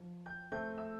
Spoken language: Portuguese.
Música